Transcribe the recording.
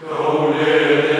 Go live.